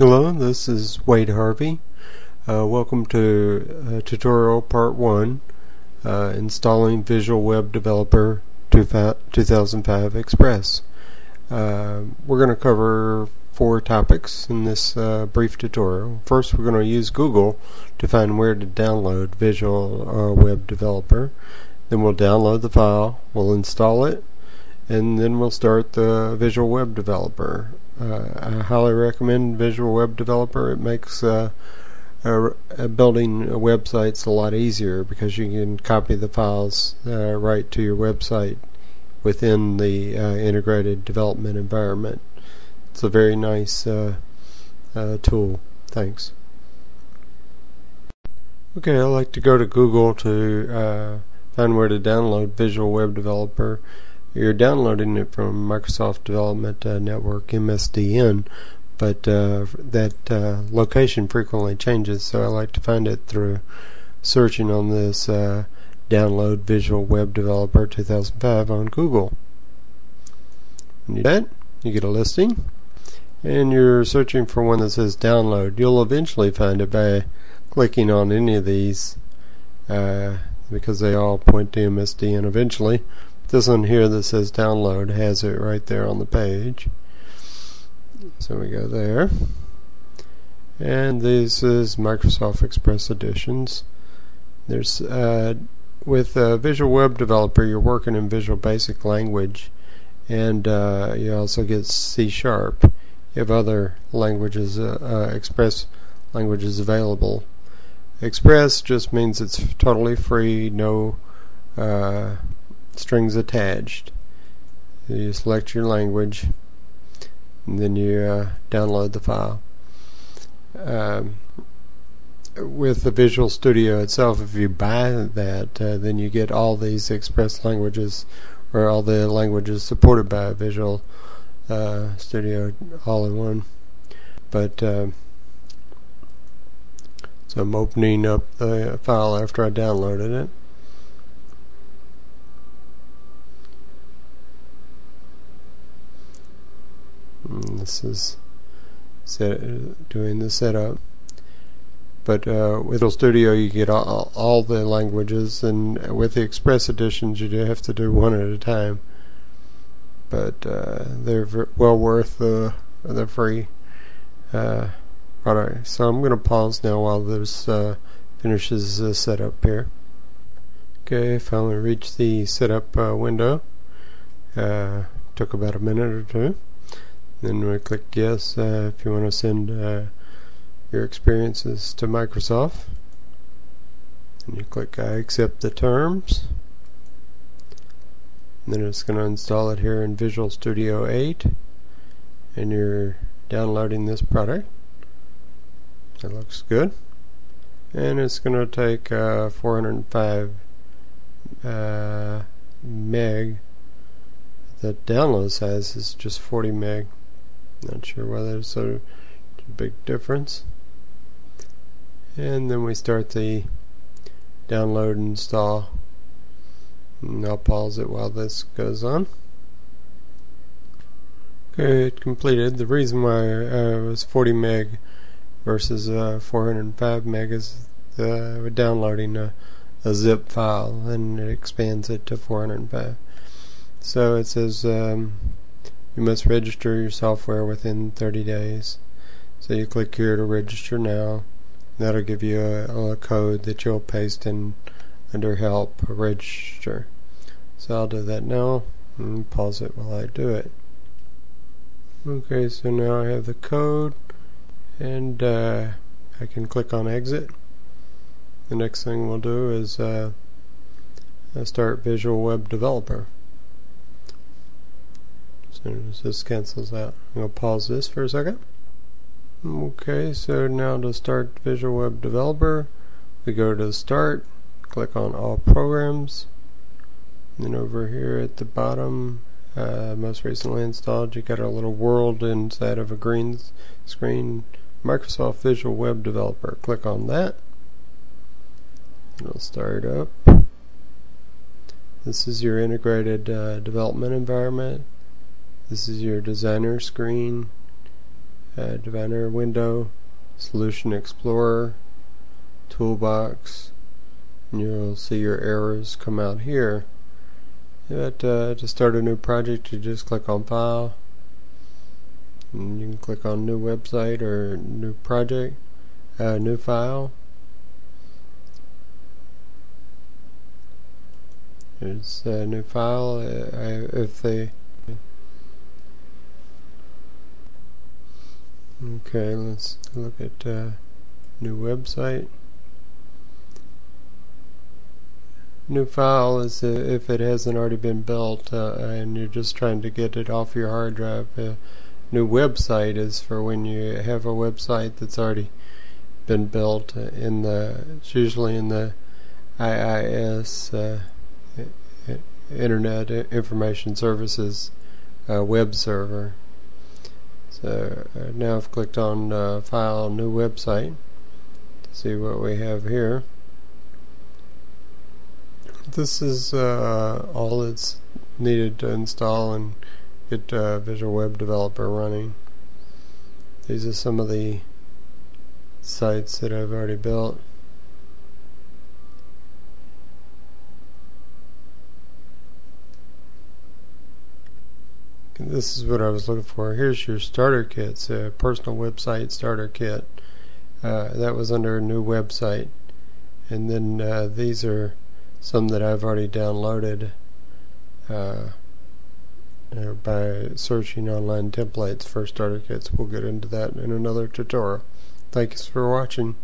Hello, this is Wade Harvey. Uh, welcome to uh, tutorial part 1 uh, installing Visual Web Developer 2005 Express. Uh, we're going to cover four topics in this uh, brief tutorial. First, we're going to use Google to find where to download Visual uh, Web Developer. Then we'll download the file, we'll install it, and then we'll start the Visual Web Developer. Uh, I highly recommend Visual Web Developer. It makes uh, building websites a lot easier because you can copy the files uh, right to your website within the uh, integrated development environment. It's a very nice uh, uh, tool. Thanks. Okay, I like to go to Google to find where to download Visual Web Developer you're downloading it from Microsoft Development uh, Network MSDN, but uh, that uh, location frequently changes, so I like to find it through searching on this uh, download Visual Web Developer 2005 on Google. When you do that, you get a listing, and you're searching for one that says download. You'll eventually find it by clicking on any of these uh, because they all point to MSDN eventually. This one here that says download has it right there on the page. So we go there. And this is Microsoft Express Editions. There's uh, with uh, Visual Web Developer, you're working in Visual Basic Language, and uh, you also get C Sharp. You have other languages, uh, uh, Express languages available. Express just means it's totally free, no uh, strings attached. You select your language, and then you uh, download the file. Um, with the Visual Studio itself, if you buy that, uh, then you get all these express languages, or all the languages supported by Visual uh, Studio all in one. But uh, so I'm opening up the file after I downloaded it. This is set, doing the setup. But uh, with Visual Studio, you get all, all the languages, and with the Express editions, you do have to do one at a time. But uh, they're well worth the the free uh. So I'm going to pause now while this uh, finishes the setup here. Okay, finally reached the setup uh, window. Uh, took about a minute or two. Then we click yes uh, if you want to send uh, your experiences to Microsoft. And you click I accept the terms. And then it's going to install it here in Visual Studio 8. And you're downloading this product. It looks good. And it's going to take uh, 405 uh, meg. The download size is just 40 meg. Not sure why there's a big difference. And then we start the download install. And I'll pause it while this goes on. Okay, it completed. The reason why uh, it was 40 meg versus uh, 405 meg is uh, downloading a, a, zip file and it expands it to 405. So it says um, you must register your software within 30 days. So you click here to register now. That'll give you a, a code that you'll paste in under help register. So I'll do that now and pause it while I do it. Okay, so now I have the code and uh, I can click on exit. The next thing we'll do is uh, start Visual Web Developer soon as this cancels out. I'm going to pause this for a second. Okay, so now to start Visual Web Developer, we go to Start, click on All Programs, then over here at the bottom, uh, most recently installed, you got a little world inside of a green screen, Microsoft Visual Web Developer. Click on that. It'll start up. This is your integrated uh, development environment. This is your designer screen. uh, Diviner window, Solution Explorer, Toolbox, and you'll see your errors come out here. But uh, to start a new project, you just click on File, and you can click on New Website or New Project, uh, New File. There's a new file. Uh, if they okay, let's look at uh, new website. New file is uh, if it hasn't already been built uh, and you're just trying to get it off your hard drive. Uh, new website is for when you have a website that's already been built in the. It's usually in the IIS uh, Internet Information Services uh, web server. So uh, now I've clicked on uh, File New Website to see what we have here. This is uh, all that's needed to install and get uh, Visual Web Developer running. These are some of the sites that I've already built. This is what I was looking for. Here's your starter kits, a personal website starter kit. Uh, that was under a new website. And then uh, these are some that I've already downloaded uh, uh, by searching online templates for starter kits. We'll get into that in another tutorial. Thanks for watching.